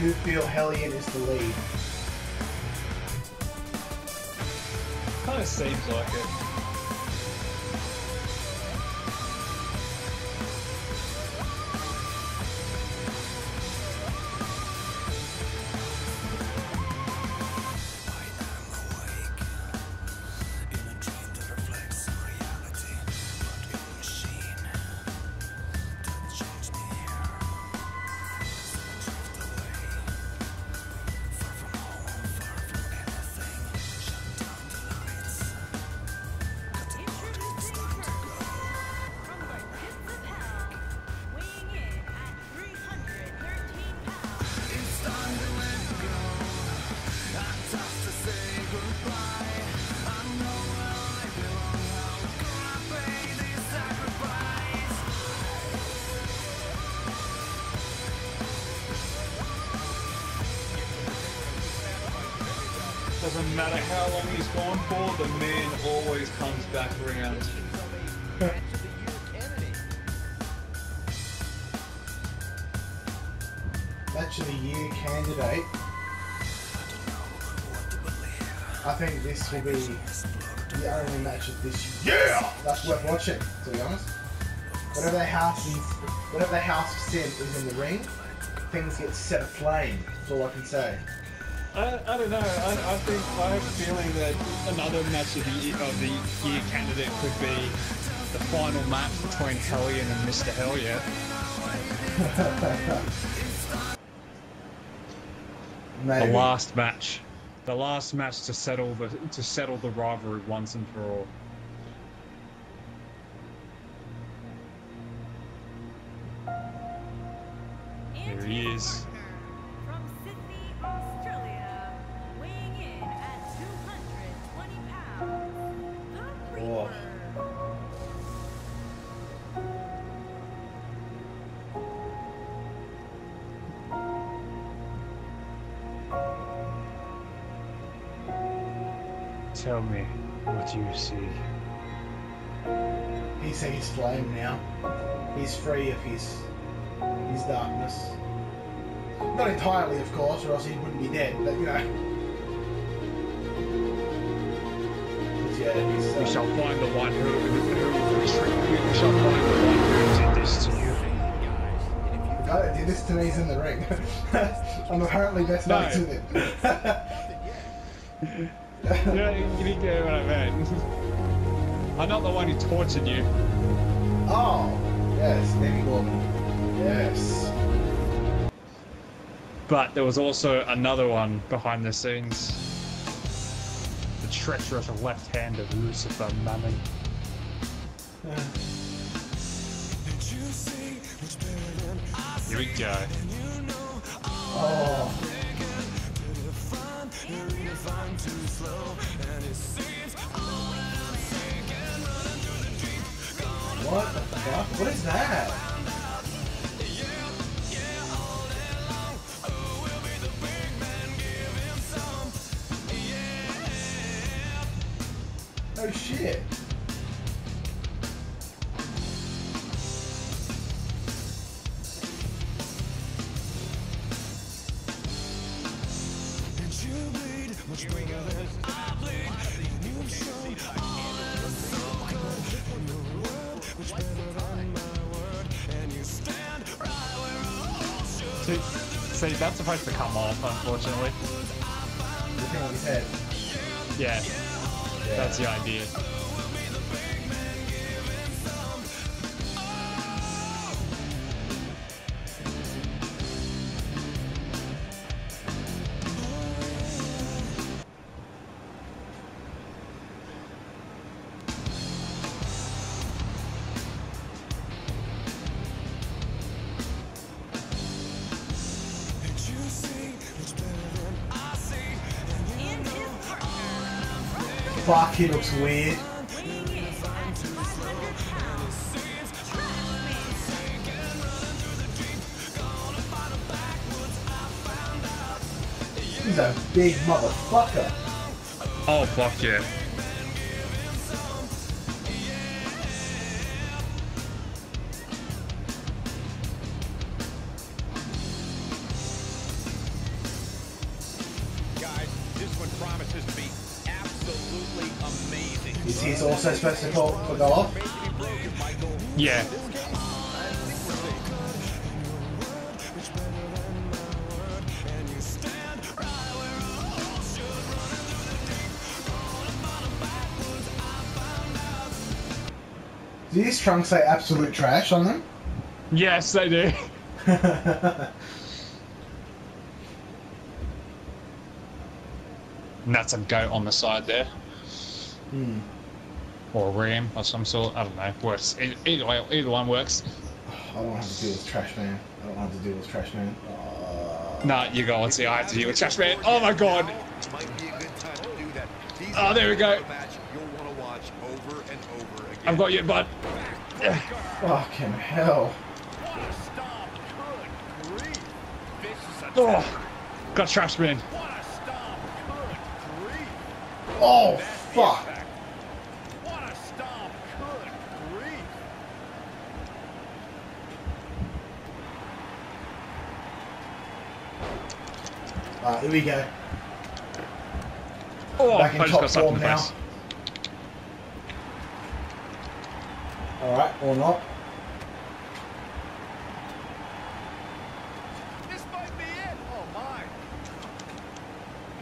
I feel Hellion is the lead. Kind of seems like it. Doesn't matter how long he's gone for, the man always comes back around. Match of the year candidate. I think this will be the only match of this year. Yeah! That's worth watching, to be honest. Whatever the house is, whatever the house of sin is in the ring, things get set aflame. That's all I can say. I, I don't know. I, I think I have a feeling that another match of the year, of the year candidate could be the final match between Hellion and Mr. Hellion. The last match, the last match to settle the to settle the rivalry once and for all. There he is. Tell me what you see. He sees flame now. He's free of his his darkness. Not entirely, of course, or else he wouldn't be dead. But you know. But yeah, he's, uh, We shall find the one who, we shall find the one who did this to you. the guy that did this to me is in the ring. I'm apparently best No. mates with him. Yeah, you didn't get what I meant. I'm not the one who tortured you. oh, yes, Danny Gorman. Yes. But there was also another one behind the scenes. The treacherous left hand of Lucifer Mammon. Here we go. Oh. What the fuck? What is that? See, see, that's supposed to come off, unfortunately. The thing on his head. Yeah, Yeah. that's the idea. Fuck, he looks weird. weighing in at 500 pounds, He's a big motherfucker. Oh, fuck yeah. Is his also supposed to call for go off? Maybe broken, Michael. Yeah. Do these trunks say absolute trash on them? Yes, they do. And that's a goat on the side there. Hmm. Or ram of some sort. I don't know. Works. Either way, either one works. I don't have to deal with trash man. I don't have to deal with trash man. Uh, Nah, you go and see. I have to deal with trash man. Oh my god. Might be a good time to do that. These Oh, there we go. you'll want to watch over and over again. I've got you, bud. Fucking hell. What a stop! Good grief! Vicious attack. Oh, got trash man. What a stop! Good grief! Oh, fuck. impact. What a stop! Good grief! Alright, here we go. Oh, Back in I top got slapped in form now. face. Alright, or not. This might be it. Oh my!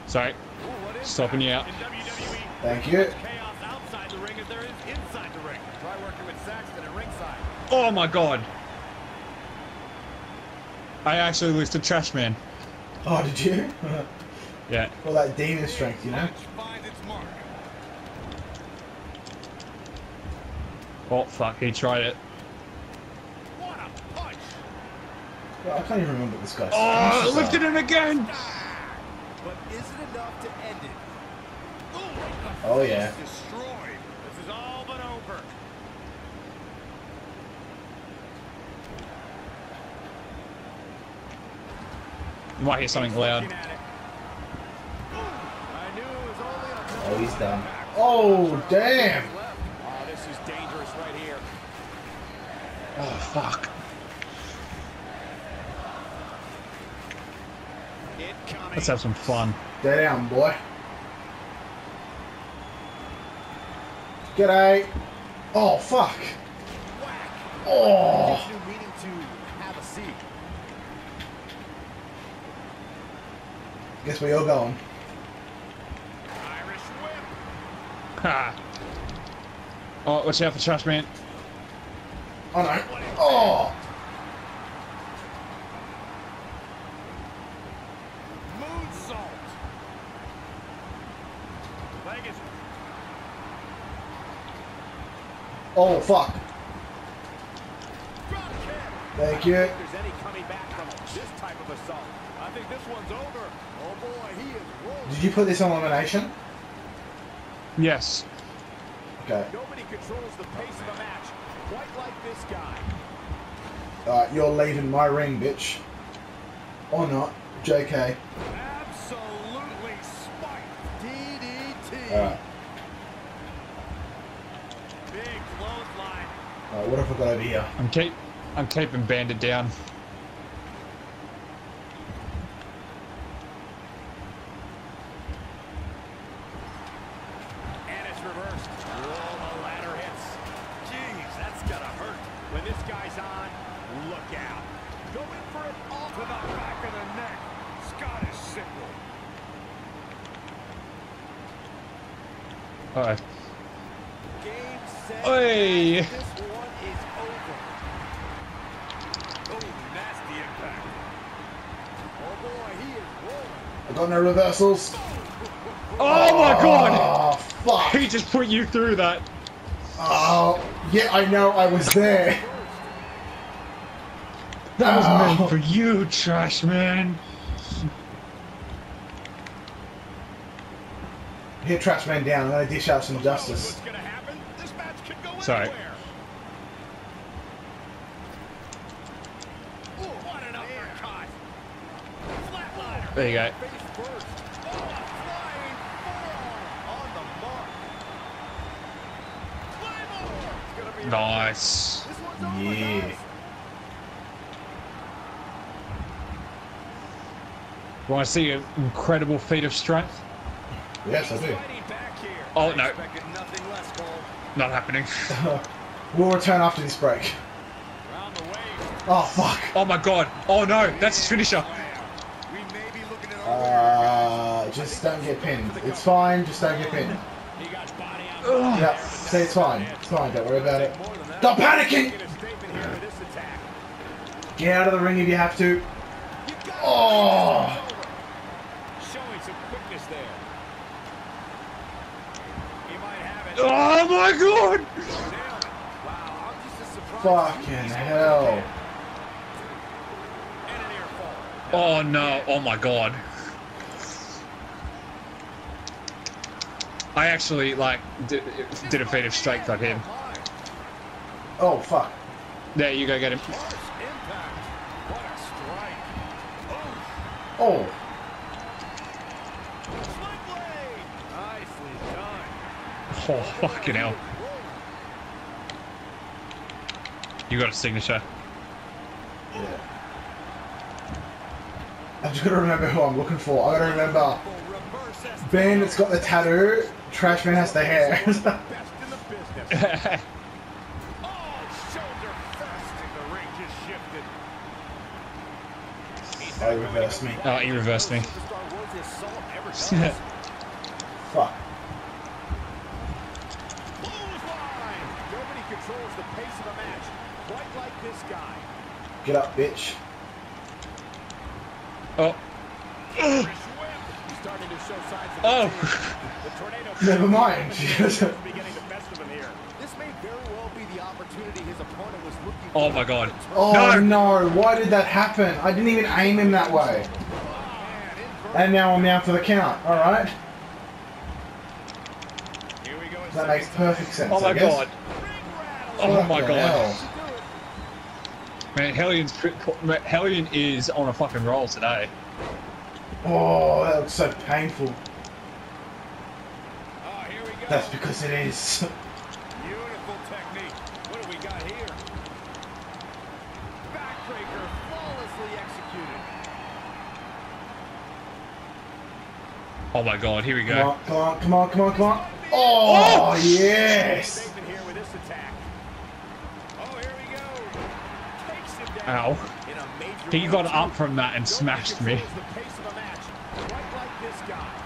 Sorry, Ooh, what is stopping you out. WWE, Thank you. chaos outside the ring as there is inside the ring. Try working with Saxton at ringside. Oh my god. I actually listed trash man. Oh, did you? Yeah. All that demon strength, you know? Match finds its mark. Oh fuck, he tried it. What a punch! Well, I can't even remember what this guy's Oh, finishes lifted are. him again. But is it enough to end it? Oh, yeah. Destroyed. This is all but over. You might hear something loud. Looking at it. Ooh, I knew it was only a couple Oh, he's done. Oh, damn! Oh, this is dangerous right here. Oh fuck. Let's have some fun. Stay down, boy. G'day. Oh, fuck. Oh. Gives you meaning to have a seat. Guess where you're going. Irish whip. Ha. Oh, watch out for trash man. Oh, no. Oh. Moonsault. Leg Oh, fuck. Thank you. If there's any coming back from this type of assault, I think this one's over. Oh boy, he is rolling. Did you put this on elimination? Yes. Okay. Nobody controls the pace of a match quite like this guy. Alright, you're leaving my ring, bitch. Or not. JK. Absolutely spiked. DDT. Alright. Big clothesline. Alright, what have I got over here? I'm keep I'm keeping banded down. And it's reversed. Whoa, the ladder hits. Jeez, that's gotta hurt. When this guy's on, look out. Going for it off to the back of the neck. Scottish signal. Uh Game, set, Oi. match. This one is over. Oh, nasty impact. Oh boy, he is rolling. I got no reversals. Oh my god! Oh, fuck. He just put you through that. Oh, yeah, I know I was there. That was Ow. meant for you, trash man. Hit Trash Man down. I'm gonna dish out some justice. What's gonna happen? This could go Sorry. anywhere. Ooh, what an uppercut. Flatliner. There you go. Face first. A flying forearm on the mark. Claymore. It's gonna be Nice. This one's Yeah. guys. Want to see an incredible feat of strength? Yes, I do. Fighting back here. Oh, no. nothing less, Cole. Not happening. We'll return after this break. Round the way. Oh, fuck. Oh my god. Oh no, that's his finisher. We may be looking at our Uh, just don't get pinned. It's fine, just don't get pinned. He got body out. Ugh. Yep, say it's fine. It's fine, don't worry about it. More than that. Stop panicking! Making a statement here with this attack. Get out of the ring if you have to. You got it. Oh! Showing some quickness there. He might have it. Oh my god. Wow, I'm just as surprised. Fucking hell. And an ear fall. Oh no. Oh my god. I actually like did, did a feat of strength on him. Oh, fuck. There you go, get him. Harsh impact. What a strike. Oh, Oh, sling blade. Nicely done. Oh fucking hell. You got a signature. yeah. I've just got to remember who I'm looking for. I got to remember Ben that's got the tattoo, Trashman has the hair. Best in the business. Oh, shoulder first. And the ring just shifted. oh, he reversed me. oh, he reversed me. Superstar worthy of salt ever does. Fuck. Controls the pace of a match quite like this guy. Get up, bitch. Oh. Irish whip. He's starting to show signs of Oh. The tornado Never mind. is beginning to mess with him here. This may very well be the opportunity his opponent was looking oh for. Oh my god. oh No. no. why did that happen? I didn't even aim him that way. And now I'm out for the count, alright? Here we go. a That makes perfect sense. Oh I my guess. god. Ring rattle. Oh my god. hell. Man, Hellion's pre- Hellion is on a fucking roll today. Oh, that looks so painful. Oh, here we go. That's because it is. Beautiful technique. What do we got here? Backbreaker flawlessly executed. Oh my god, here we Come go. on, come on, come on, come on, come on. Oh, oh! yes! Ow. He got up from that and smashed me. Oh the pace of a match quite like this guy.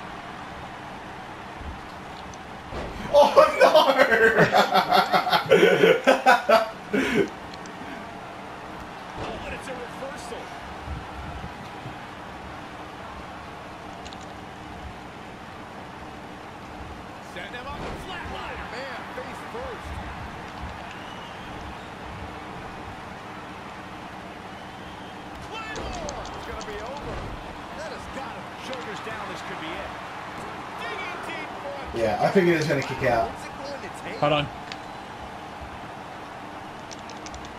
Oh Oh, and it's a reversal. Send him up the flatliner. Man, face first. Claymore! It's gonna be over. That has got him. Shoulders down, this could be it. Digging deep for no! a Yeah, I figured it was going to kick out. What's it going to take? Hold on.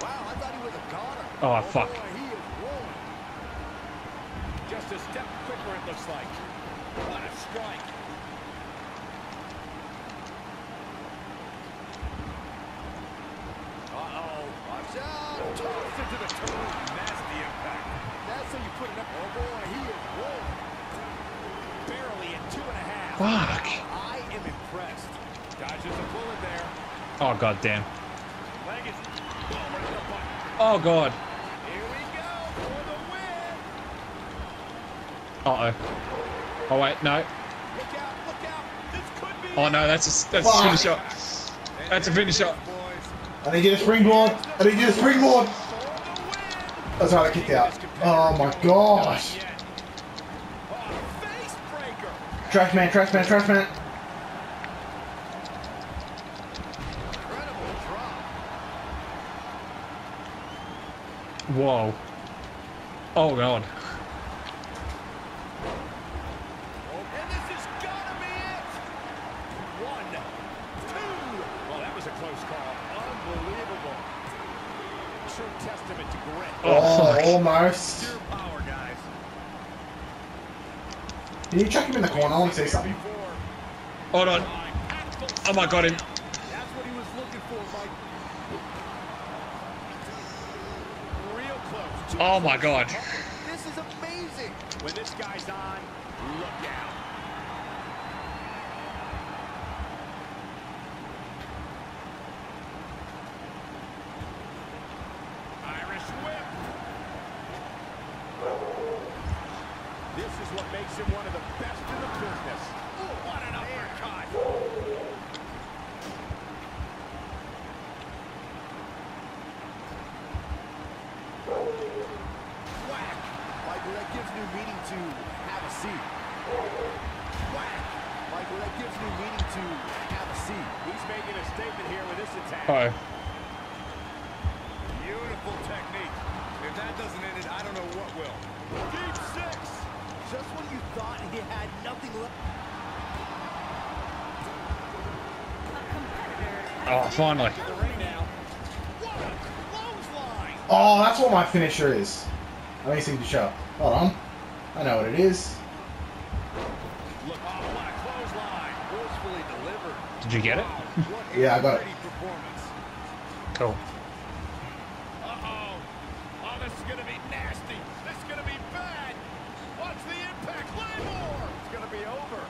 Wow, I thought he was a goner. Oh, fuck. he is rolling. Just a step quicker, it looks like. What a strike. Uh-oh. Watch out. Tossed into the turn. Nasty impact. That's how you put it up. Oh, boy, he is rolling. Barely at two and a half. Fuck. I am impressed. Dodges a bullet there. Oh god damn. Leg is... Right in the butt. Oh god. Here we go for the win. Uh oh. Oh wait, no. Look out, look out. This could be Oh no, that's a that's a finish shot. That's a finish shot. I need to springboard. I need to springboard. for the win. That's right, I kicked out. Oh my gosh. Not yet. Face breaker. Trash man, trash man, trash man. Whoa. Oh god. And this is gonna be it. One, two. Well, that was a close call. Unbelievable. True testament to grit. Oh, Oh, fuck. Almost. Sheer power, guys. Can you chuck him in the corner? I want to say something. Hold on. Oh my god him. That's what he was looking for, Mike. Real close. Two Oh my god. This is amazing. When this guy's on, look out. him one of the best in the business. Ooh, what an uppercut. Whack. Michael, that gives new meaning to have a seat. Whack. Michael, that gives new meaning to have a seat. He's making a statement here with this attack. Oh. Beautiful technique. If that doesn't end it, I don't know what will. Deep six. Just when you thought he had nothing left. Oh, finally. To the ring now. What a clothesline. Oh, that's what my finisher is. Let me see to show. Hold on. I know what it is. Look, what a clothesline. Forcefully delivered. Did you get it? Wow, what a Yeah, I got it. Pretty performance. Cool. Uh-oh. Oh, this is gonna be nasty. This is gonna be bad. Watch the impact. Claymore. It's gonna be over.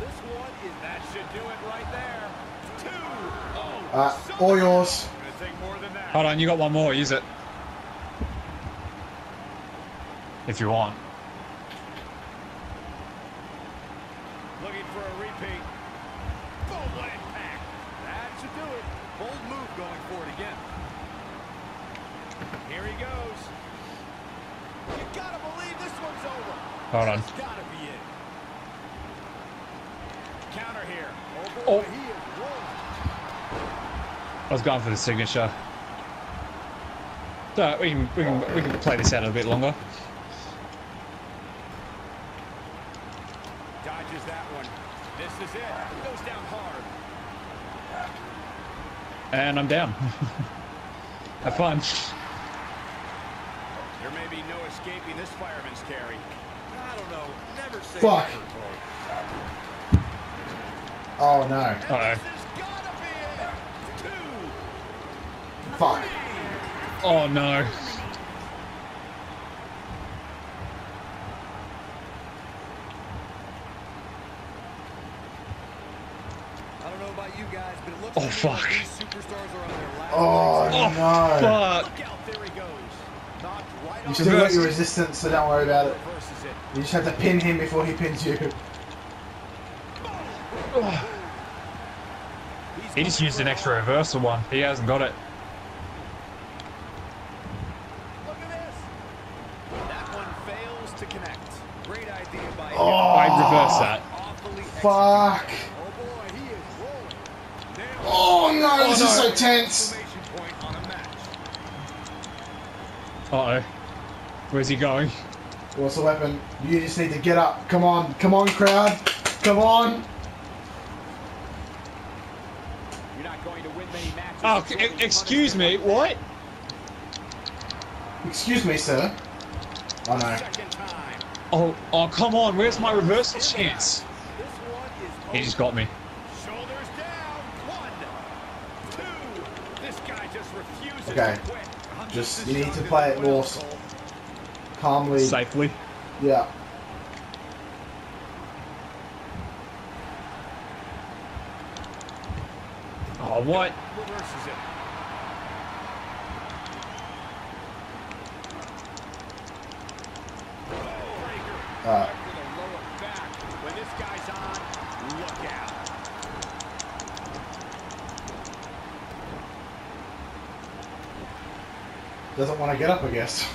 This one is that should do it right there. Two. Oh. Uh, so all yours. Gonna take more than that. Hold on, you got one more. Use it. If you want. Looking for a repeat. Boom, what impact. That should do it. Bold move going for it again. Here he goes. You gotta believe this one's over. Hold on. It's gotta be it. Counter here. Oh, Oh. he is rolling. I was going for the signature. So we can we can we can play this out a bit longer. Dodges that one. This is it. Goes down. And I'm down. Have fun. There may be no escaping this fireman's carry. I don't know. Never say Fuck. never, Oh no. Uh-oh. this has gotta be it. Two. Fuck. Oh no. I don't know about you guys, but it looks Oh, to fuck. Like these superstars are on their last Oh. Oh no. fuck. Look out. There he goes. Knocked right You off. still got your resistance, so don't worry about it. You just have to pin him before he pins you. He just used an extra reversal one. He hasn't got it. Look at this. That one fails to connect. Great idea by him. Oh, I reversed that. Fuck. Oh boy, he is rolling. Nailed it. Oh no, this Oh, is so tense. Exclamation point on a match. Uh oh. Where's he going? What's the weapon? You just need to get up. Come on, come on, crowd. Come on. You're not going to win many matches. Oh, with excuse me. What? Excuse me, sir. Oh no. that. Second time. Oh, oh, come on. Where's my reversal chance? This one is He just got me. Shoulders down. One, two. This guy just refuses Okay. Just you need to play it more calmly. Safely. Yeah. Oh, what? Reverses it. Breaker. Alright. For the lower back. When this guy's on, look out. Doesn't want to get up, I guess.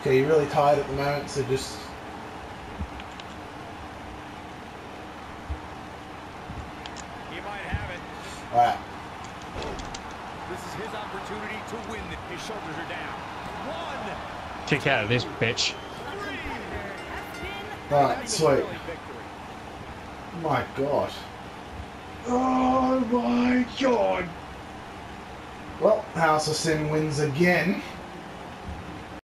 Okay, you're really tired at the moment, so just He might have it. alright. This is his opportunity to win. His shoulders are down. One, Kick out of this bitch. three. Alright, Not sweet. My god. Oh my god. House of Sin wins again.